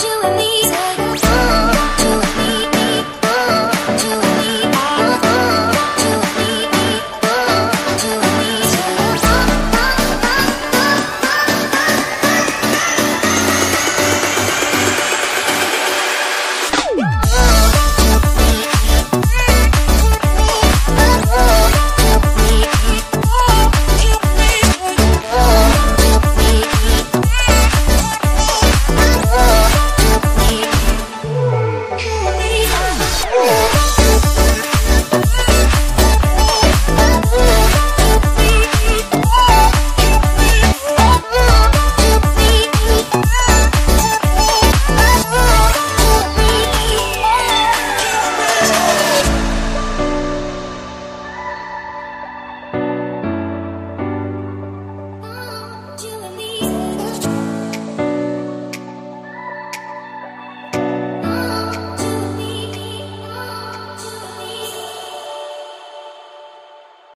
You and me.